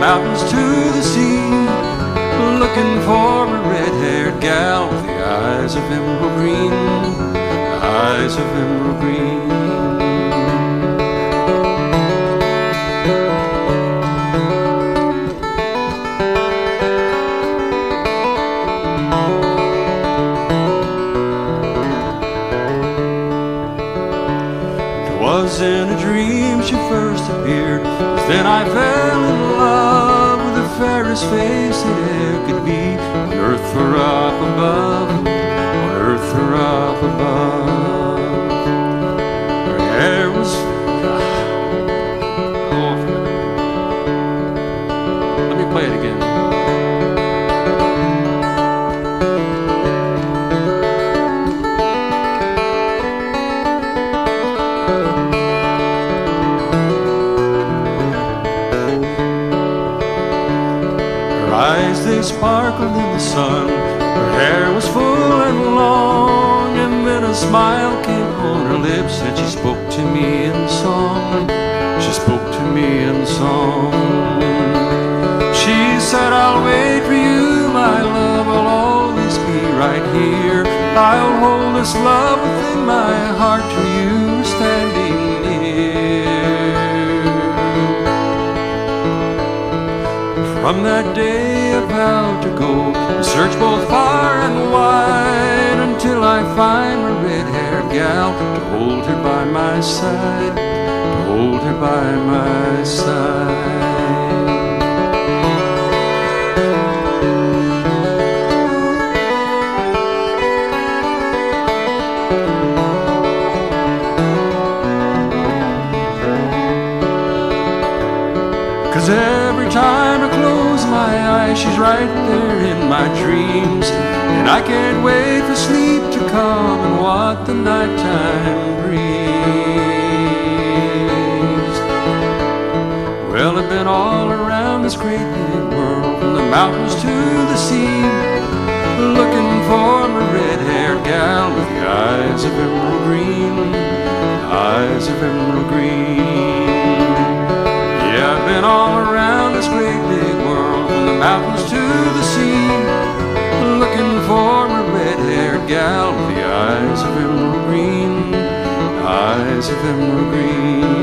mountains to the sea, looking for a red-haired gal eyes of emerald green, eyes of emerald green. It was in a dream she first appeared. then I fell in love with the fairest face that ever could be. On earth or up above, eyes, they sparkled in the sun. Her hair was full and long, and then a smile came on her lips, and she spoke to me in song. She spoke to me in song. She said, I'll wait for you, my love. I'll always be right here. I'll hold this love within my heart till you standing near. From that day Vowed to go and search both far and wide until I find a red-haired gal to hold her by my side, to hold her by my side. Cause every time I close my eyes, she's right there in my dreams. And I can't wait for sleep to come and what the nighttime brings. Well, I've been all around this great big world, from the mountains to the sea, looking for my red-haired gal with the eyes of emerald green, mountains to the sea, looking for a red-haired gal with the eyes of emerald green, eyes of emerald green.